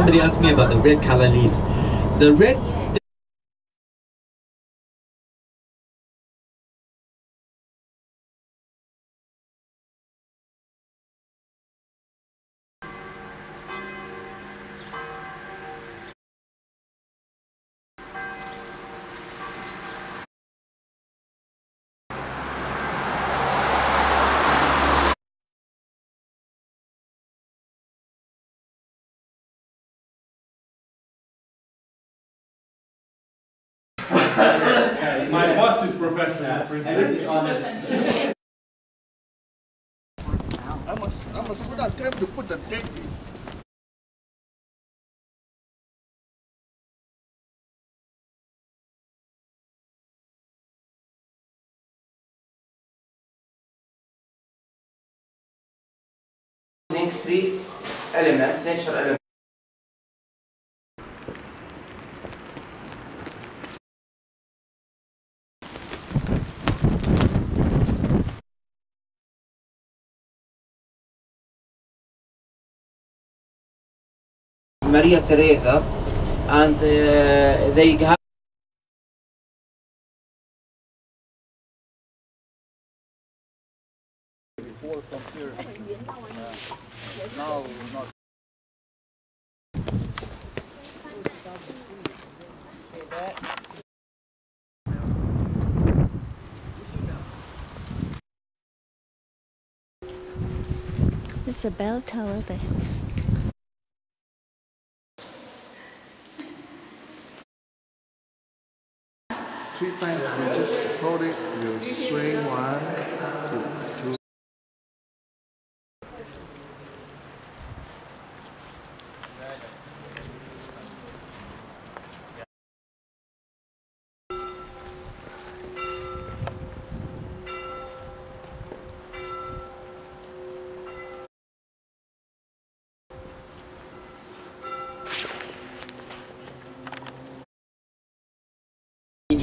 somebody asked me about the red color leaf. The red boss is professional. I must, I must put that time to put the date in. using three elements, nature elements. Maria Teresa and uh, they have. There's a bell tower there.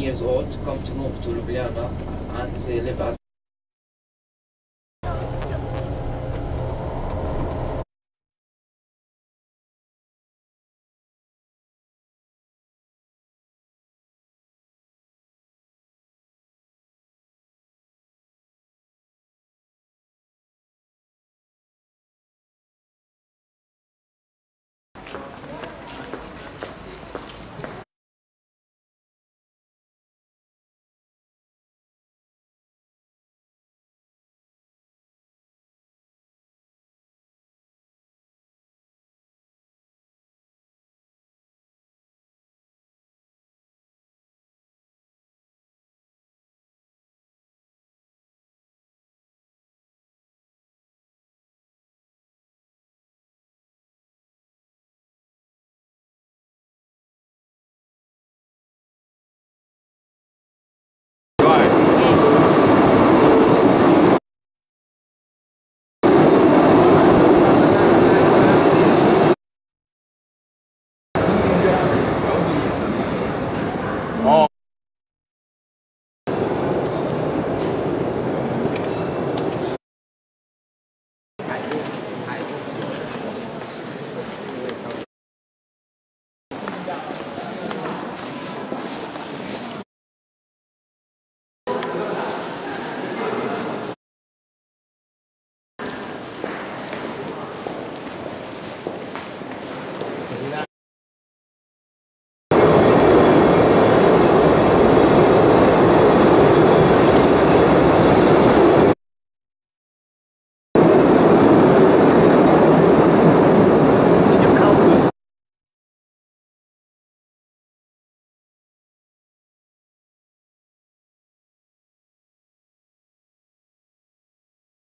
Years old come to move to Ljubljana and they live as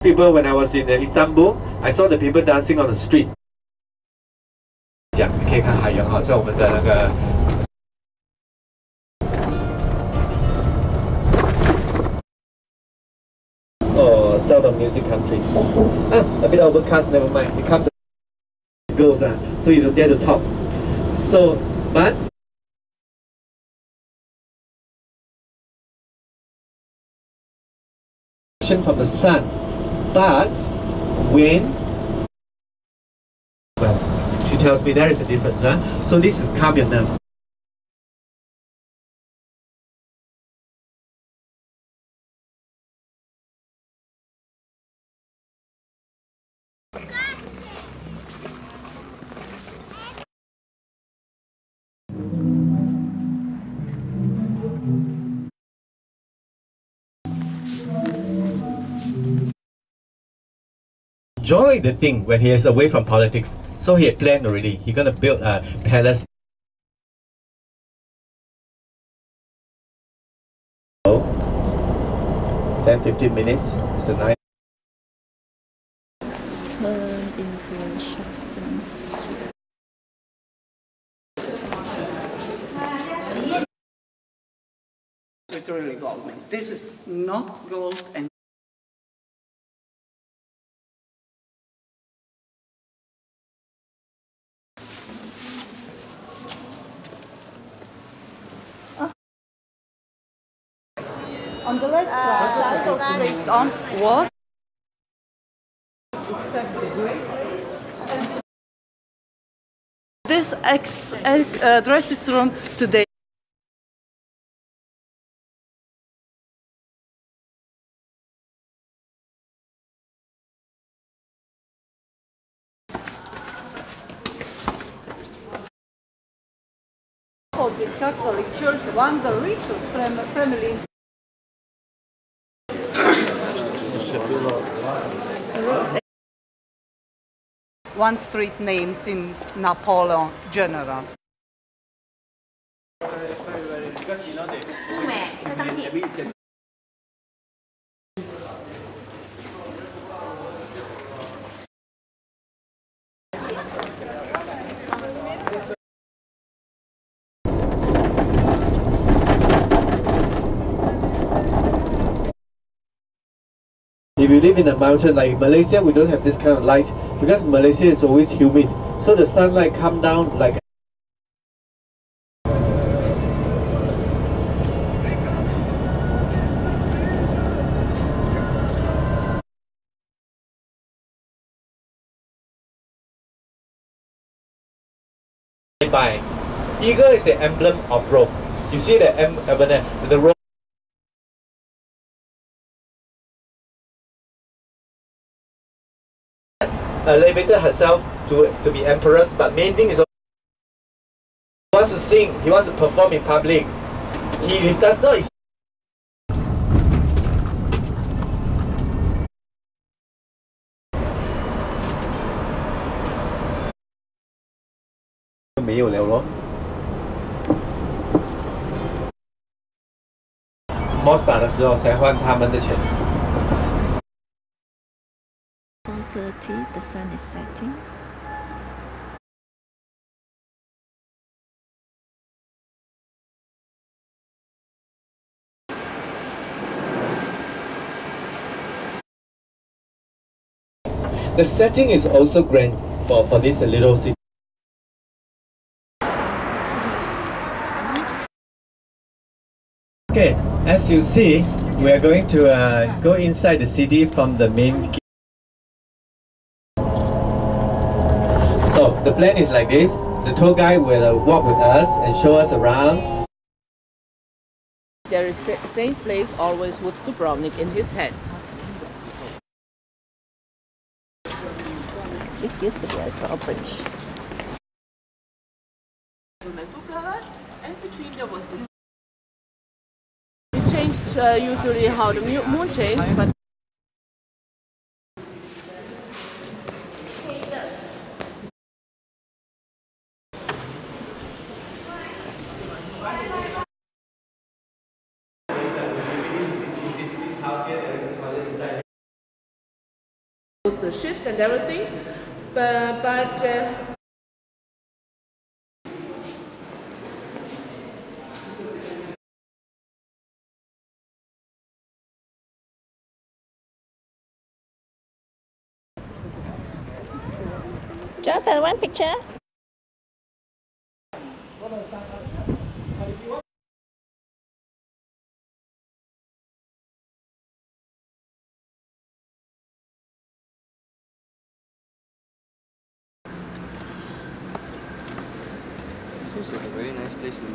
people when I was in uh, Istanbul, I saw the people dancing on the street. 讲，你可以看海洋哈，在我们的那个 Oh, south of music country. Ah, a bit overcast, never mind. It comes it goes ah, so you don't dare to talk. So, but from the sun, but when well, she tells me there is a difference. Huh? So this is Ka Join the thing when he is away from politics. So he had planned already. He gonna build a palace. 10 15 minutes. It's a nice. Gold. This is not gold and On the left side of the great was this ex, ex uh, dressing room today. Catholic Church, one the fam- family in one street names in Napoleon General. If you live in a mountain like Malaysia, we don't have this kind of light because Malaysia is always humid. So the sunlight come down like 拜 Eagle is the emblem of Rome. You see the em, the, the Rome elevated herself to to be empress, but main thing is he wants to sing, he wants to perform in public. He, he does not 没有了咯。Monster 的时候才换他们的钱。 4.30, the sun is setting. The setting is also grand for, for this little city. Okay, as you see, we are going to uh, go inside the city from the main gate. So the plan is like this. The tour guide will uh, walk with us and show us around. There is sa- same place always with Dubrovnik in his hand. This used to be a drawbridge. and between there was this. We change uh, usually how the moon changed, but the ships and everything, but, but uh, Jonathan, one picture.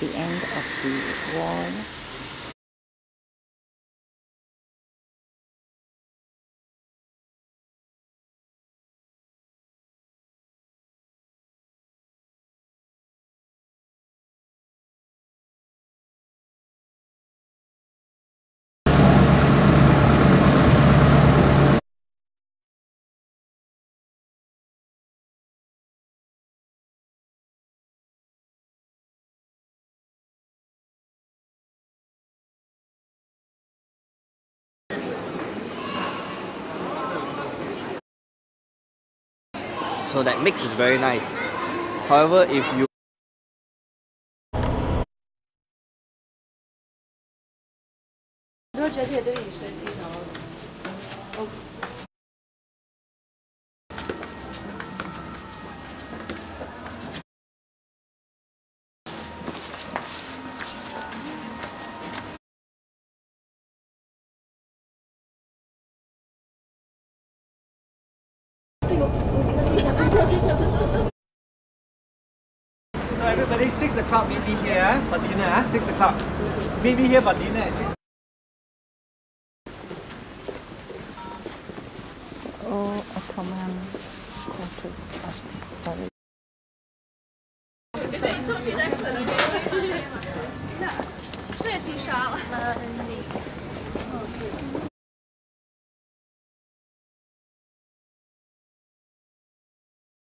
The end of the war. So that mix is very nice. However, if you 6 o'clock meet me here for dinner, ah, 6 o'clock. Meet me here for dinner at 6 All quarters